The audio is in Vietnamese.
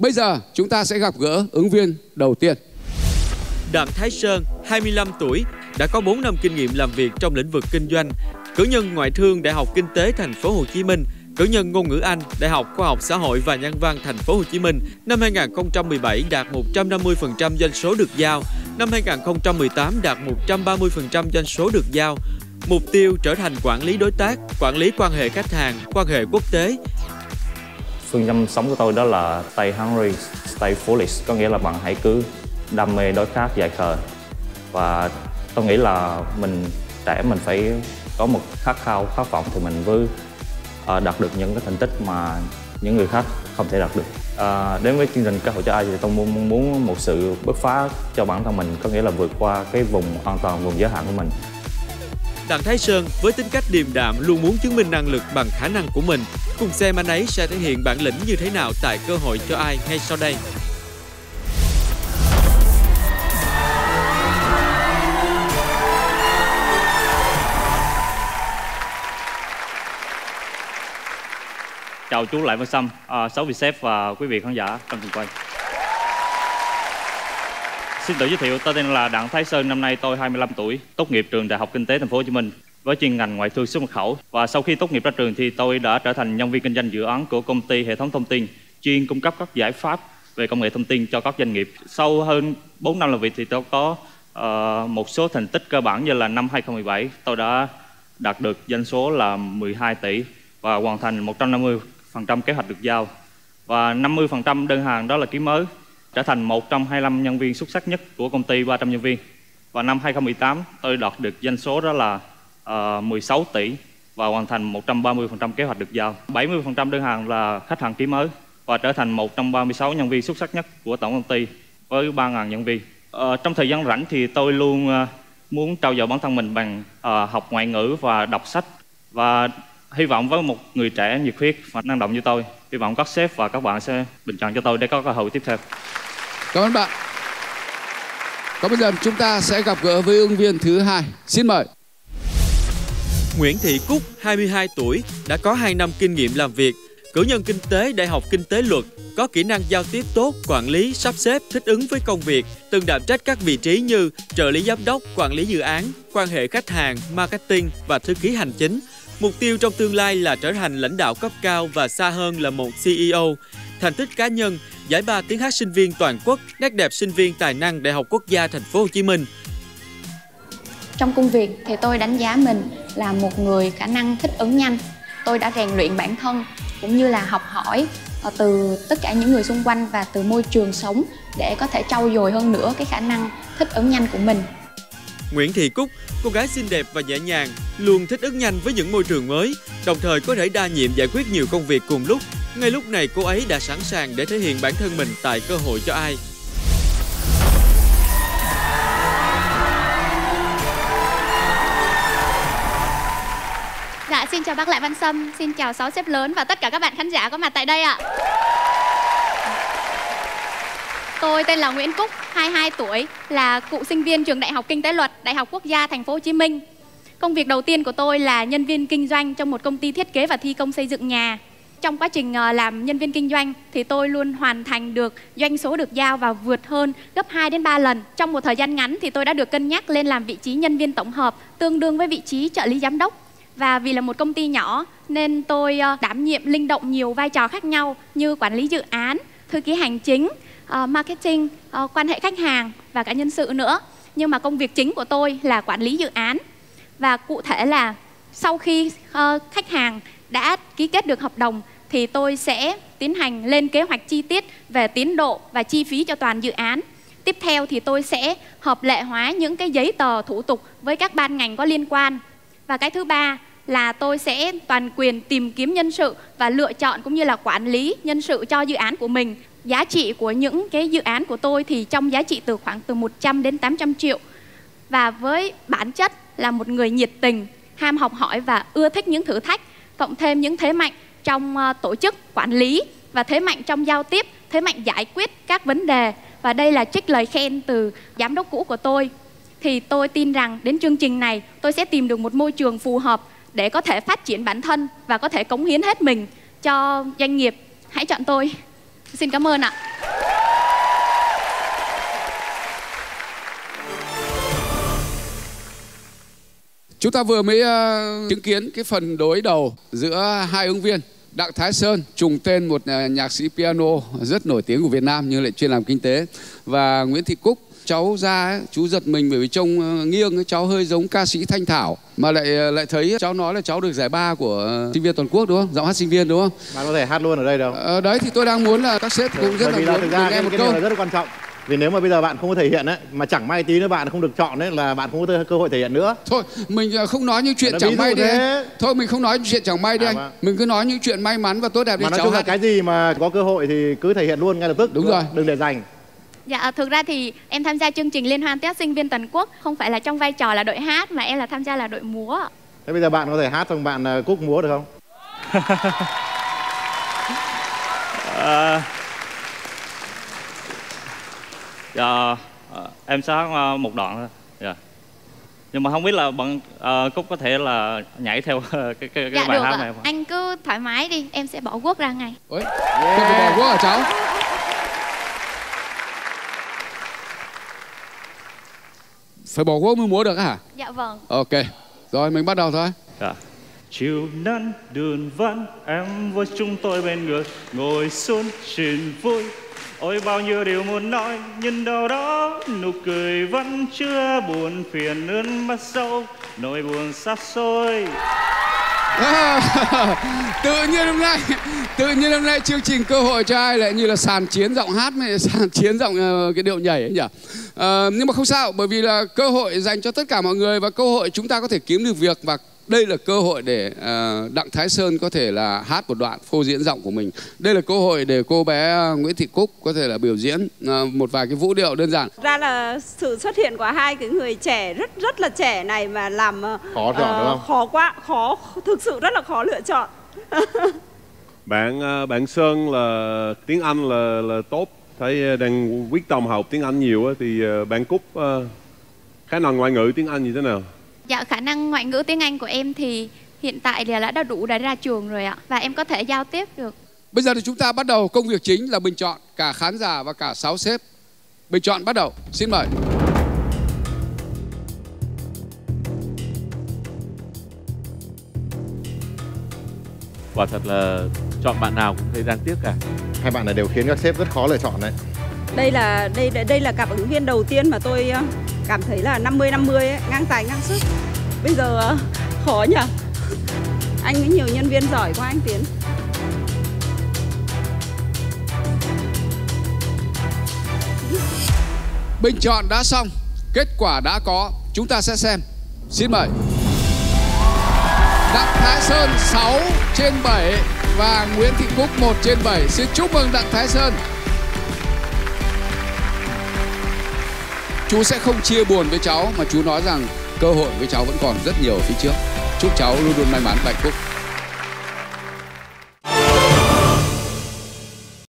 Bây giờ chúng ta sẽ gặp gỡ ứng viên đầu tiên. Đặng Thái Sơn, 25 tuổi, đã có 4 năm kinh nghiệm làm việc trong lĩnh vực kinh doanh. Cử nhân ngoại thương Đại học Kinh tế Thành phố Hồ Chí Minh, cử nhân ngôn ngữ Anh, Đại học Khoa học Xã hội và Nhân văn Thành phố Hồ Chí Minh năm 2017 đạt 150% doanh số được giao, năm 2018 đạt 130% doanh số được giao. Mục tiêu trở thành quản lý đối tác, quản lý quan hệ khách hàng, quan hệ quốc tế. Phương châm sống của tôi đó là stay hungry, stay foolish, có nghĩa là bạn hãy cứ đam mê đối khác dài khờ. Và tôi nghĩ là mình trẻ mình phải có một khát khao khát vọng thì mình mới ờ, đạt được những cái thành tích mà những người khác không thể đạt được. À, đến với chương trình cơ hội cho ai thì tôi muốn muốn một sự bứt phá cho bản thân mình có nghĩa là vượt qua cái vùng an toàn vùng giới hạn của mình. Đặng Thái Sơn với tính cách điềm đạm luôn muốn chứng minh năng lực bằng khả năng của mình. Cùng xem anh ấy sẽ thể hiện bản lĩnh như thế nào tại cơ hội cho ai ngay sau đây. Chào chú Lại Văn Sâm, à, Sáu vị sếp và quý vị khán giả trong trường quay. Xin tự giới thiệu, tôi tên là Đặng Thái Sơn, năm nay tôi 25 tuổi, tốt nghiệp trường Đại học Kinh tế Thành phố Hồ Chí Minh với chuyên ngành ngoại thương xuất nhập khẩu. Và sau khi tốt nghiệp ra trường thì tôi đã trở thành nhân viên kinh doanh dự án của công ty hệ thống thông tin, chuyên cung cấp các giải pháp về công nghệ thông tin cho các doanh nghiệp. Sau hơn 4 năm làm việc thì tôi có uh, một số thành tích cơ bản như là năm 2017 tôi đã đạt được doanh số là 12 tỷ và hoàn thành 150% kế hoạch được giao và 50% đơn hàng đó là ký mới trở thành một trong 25 nhân viên xuất sắc nhất của công ty 300 nhân viên. Và năm 2018 tôi đạt được doanh số đó là ờ, uh, 16 tỷ và hoàn thành 130% kế hoạch được giao. 70% đơn hàng là khách hàng ký mới và trở thành 136 nhân viên xuất sắc nhất của tổng công ty với 3.000 nhân viên. Uh, trong thời gian rảnh thì tôi luôn uh, muốn trau dồi bản thân mình bằng uh, học ngoại ngữ và đọc sách và hy vọng với một người trẻ nhiệt huyết và năng động như tôi hy vọng các sếp và các bạn sẽ bình chọn cho tôi để có cơ hội tiếp theo cảm ơn bạn. Còn bây giờ chúng ta sẽ gặp gỡ với ứng viên thứ hai. Xin mời. Nguyễn Thị Cúc, 22 tuổi, đã có 2 năm kinh nghiệm làm việc, cử nhân kinh tế Đại học Kinh tế Luật, có kỹ năng giao tiếp tốt, quản lý, sắp xếp, thích ứng với công việc, từng đảm trách các vị trí như trợ lý giám đốc, quản lý dự án, quan hệ khách hàng, marketing và thư ký hành chính, Mục tiêu trong tương lai là trở thành lãnh đạo cấp cao và xa hơn là một CEO. Thành tích cá nhân, giải ba tiếng hát sinh viên toàn quốc, nét đẹp sinh viên tài năng Đại học Quốc gia Thành phố Hồ Chí Minh. Trong công việc thì tôi đánh giá mình là một người khả năng thích ứng nhanh. Tôi đã rèn luyện bản thân cũng như là học hỏi ờ, từ tất cả những người xung quanh và từ môi trường sống để có thể trau dồi hơn nữa cái khả năng thích ứng nhanh của mình. Nguyễn Thị Cúc, cô gái xinh đẹp và nhẹ nhàng, luôn thích ứng nhanh với những môi trường mới, đồng thời có thể đa nhiệm giải quyết nhiều công việc cùng lúc. Ngay lúc này cô ấy đã sẵn sàng để thể hiện bản thân mình tại cơ hội cho ai. Dạ, xin chào bác Lại Văn Sâm, xin chào sáu sếp lớn và tất cả các bạn khán giả có mặt tại đây ạ. Tôi tên là Nguyễn Cúc, 22 tuổi, là cựu sinh viên trường Đại học Kinh tế Luật, Đại học Quốc gia Thành phố Hồ Chí Minh. Công việc đầu tiên của tôi là nhân viên kinh doanh trong một công ty thiết kế và thi công xây dựng nhà. Trong quá trình ờ, làm nhân viên kinh doanh thì tôi luôn hoàn thành được doanh số được giao và vượt hơn gấp 2 đến 3 lần. Trong một thời gian ngắn thì tôi đã được cân nhắc lên làm vị trí nhân viên tổng hợp tương đương với vị trí trợ lý giám đốc. Và vì là một công ty nhỏ nên tôi ờ, đảm nhiệm linh động nhiều vai trò khác nhau như quản lý dự án, thư ký hành chính, ờ, marketing, quan hệ khách hàng và cả nhân sự nữa. Nhưng mà công việc chính của tôi là quản lý dự án. Và cụ thể là sau khi khách hàng đã ký kết được hợp đồng thì tôi sẽ tiến hành lên kế hoạch chi tiết về tiến độ và chi phí cho toàn dự án. Tiếp theo thì tôi sẽ hợp lệ hóa những cái giấy tờ thủ tục với các ban ngành có liên quan. Và cái thứ ba là tôi sẽ toàn quyền tìm kiếm nhân sự và lựa chọn cũng như là quản lý nhân sự cho dự án của mình giá trị của những cái dự án của tôi thì trong giá trị từ khoảng từ 100 đến 800 triệu và với bản chất là một người nhiệt tình, ham học hỏi và ưa thích những thử thách, cộng thêm những thế mạnh trong ờ, tổ chức quản lý và thế mạnh trong giao tiếp, thế mạnh giải quyết các vấn đề và đây là trích lời khen từ giám đốc cũ của tôi. Thì tôi tin rằng đến chương trình này tôi sẽ tìm được một môi trường phù hợp để có thể phát triển bản thân và có thể cống hiến hết mình cho doanh nghiệp. Hãy chọn tôi. Xin cảm ơn ạ. Chúng ta vừa mới uh, chứng kiến cái phần đối đầu giữa hai ứng viên Đặng Thái Sơn trùng tên một uh, nhạc sĩ piano rất nổi tiếng của Việt Nam nhưng lại chuyên làm kinh tế và Nguyễn Thị Cúc cháu ra ấy, chú giật mình bởi vì trông uh, nghiêng cháu hơi giống ca sĩ Thanh Thảo mà lại lại thấy cháu nói là cháu được giải ba của sinh viên toàn quốc đúng không? Giọng hát sinh viên đúng không? Bạn có thể hát luôn ở đây đâu ờ, đấy thì tôi đang muốn là các sếp cũng rất bởi là là muốn thực ra nghe một cái câu. rất là quan trọng vì nếu mà bây giờ bạn không có thể hiện ấy mà chẳng may tí nữa bạn không được chọn đấy là bạn không có cơ hội thể hiện nữa thôi mình ờ, không nói những chuyện chẳng may đi anh. thôi mình không nói những chuyện chẳng may đi À, anh vâng. mình cứ nói những chuyện may mắn và tốt đẹp đi mà nói cháu chung là cái gì mà có cơ hội thì cứ thể hiện luôn ngay lập tức Đúng rồi. đừng để dành Dạ, thực ra thì em tham gia chương trình Liên hoan Tết sinh viên toàn quốc không phải là trong vai trò là đội hát mà em là tham gia là đội múa. ạ. thế bây giờ bạn có thể hát xong bạn ờ, cúc múa được không À, dạ, à, em sẽ hát à, một đoạn thôi. Dạ. Nhưng mà không biết là bạn à, Cúc có thể là nhảy theo cái cái, cái Dạ bài được hát ạ. này không? Anh cứ thoải mái đi, em sẽ bỏ guốc ra ngay. Ôi, không phải bỏ quốc hả cháu phải bỏ quốc mới múa được hả Dạ vâng. ok rồi mình bắt đầu thôi Dạ. Chiều nắng đường vắng em với chúng tôi bên người ngồi xuân chuyện vui ôi bao nhiêu điều muốn nói nhưng đâu đó nụ cười vẫn chưa buồn phiền nước mắt sâu nỗi buồn xa xôi. À, tự nhiên hôm nay tự nhiên hôm nay chương trình cơ hội cho ai lại như là sàn chiến giọng hát này sàn chiến giọng uh, cái điệu nhảy ấy nhỉ? Uh, nhưng mà không sao bởi vì là cơ hội dành cho tất cả mọi người và cơ hội chúng ta có thể kiếm được việc và đây là cơ hội để ờ, đặng thái sơn có thể là hát một đoạn phô diễn giọng của mình đây là cơ hội để cô bé nguyễn thị cúc có thể là biểu diễn ờ, một vài cái vũ điệu đơn giản ra là sự xuất hiện của hai cái người trẻ rất rất là trẻ này mà làm ờ, Khó chọn, đúng không? khó quá khó thực sự rất là khó lựa chọn Bạn ờ, bạn Sơn là tiếng Anh là là tốt, thấy ờ, đang quyết tâm học tiếng Anh nhiều á thì ờ, bạn Cúc ờ, khả năng ngoại ngữ tiếng Anh như thế nào? Dạ khả năng ngoại ngữ tiếng Anh của em thì hiện tại thì đã đã đủ để ra trường rồi ạ và em có thể giao tiếp được. Bây giờ thì chúng ta bắt đầu công việc chính là bình chọn cả khán giả và cả sáu sếp. Bình chọn bắt đầu. Xin mời. quả thật là chọn bạn nào cũng thấy đáng tiếc cả hai bạn này đều khiến các sếp rất khó lựa chọn đấy đây là đây đây là cặp ứng viên đầu tiên mà tôi cảm thấy là 50 50 ấy, ngang tài ngang sức bây giờ ờ, khó nhỉ anh có nhiều nhân viên giỏi quá anh Tiến Bình chọn đã xong, kết quả đã có. Chúng ta sẽ xem. Xin mời. Đặng Thái Sơn 6 trên 7 và Nguyễn Thị Cúc 1 trên 7. Xin chúc mừng Đặng Thái Sơn. Chú sẽ không chia buồn với cháu, mà chú nói rằng cơ hội với cháu vẫn còn rất nhiều ở phía trước. Chúc cháu luôn luôn may mắn và hạnh phúc.